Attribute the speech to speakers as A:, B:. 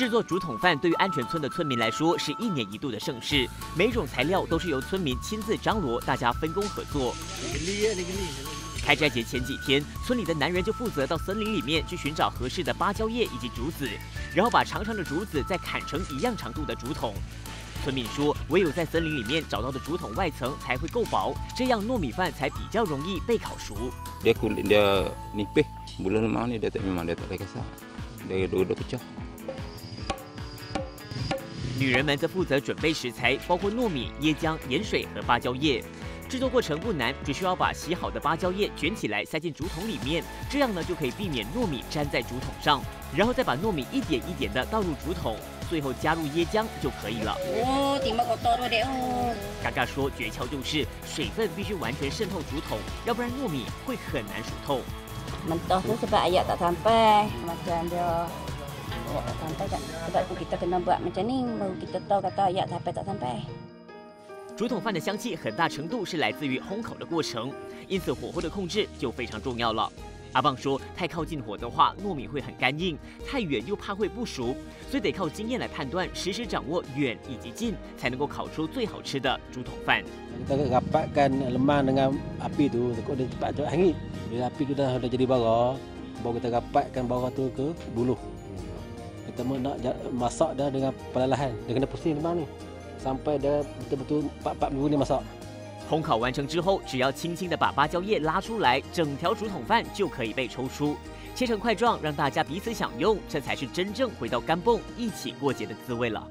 A: 制作竹筒饭对于安全村的村民来说是一年一度的盛事，每种材料都是由村民亲自张罗，大家分工合作。开斋节前几天，村里的男人就负责到森林里面去寻找合适的芭蕉叶以及竹子，然后把长长的竹子再砍成一样长度的竹筒。村民说，唯有在森林里面找到的竹筒外层才会够薄，这样糯米饭才比较容易被烤熟。女人们则负责准备食材，包括糯米、椰浆、盐水和芭蕉叶。制作过程不难，只需要把洗好的芭蕉叶卷起来塞进竹筒里面，这样呢就可以避免糯米粘在竹筒上。然后再把糯米一点一点的倒入竹筒，最后加入椰浆就可以了。哦，点么个多哦。嘎嘎说，诀窍就是水分必须完全渗透竹筒，要不然糯米会很难熟透。
B: Mentah tu sebab ayat tak sampai, tak sampai kan. Sebab tu kita kena buat macam ni, baru kita tahu kata ayat sampai tak sampai.
A: 竹筒饭的香气很大程度是来自于烘烤的过程，因此火候的控制就非常重要了。阿棒说，太靠近火的话，糯米会很干硬；太远又怕会不熟，所以得靠经验来判断，实时掌握远以及近，才能够烤出最好吃的竹筒饭。
C: Kita rapatkan lemang dengan api tu, takut dia cepat cepat hangit. Bila api tu dah dah jadi bara, baru kita rapatkan bara tu ke buluh.
A: 烘烤完成之后，只要轻轻的把芭蕉叶拉出来，整条竹筒饭就可以被抽出，切成块状，让大家彼此享用，这才是真正回到干蹦一起过节的滋味了。